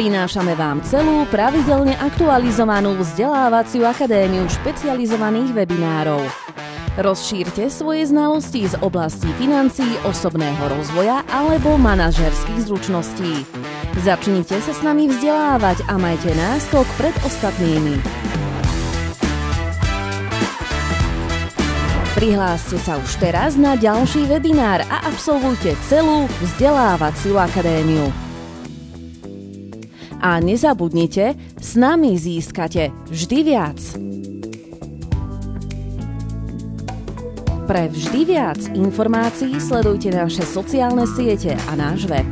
Prinášame vám celú pravidelne aktualizovanú vzdelávaciu akadémiu špecializovaných webinárov. Rozšírte svoje znalosti z oblasti financií, osobného rozvoja alebo manažerských zručností. Začnite sa s nami vzdelávať a majte náskok pred ostatnými. Prihláste sa už teraz na ďalší webinár a absolvujte celú vzdelávaciu akadémiu. A nezabudnite, s nami získate vždy viac. Pre vždy viac informácií sledujte naše sociálne siete a náš web.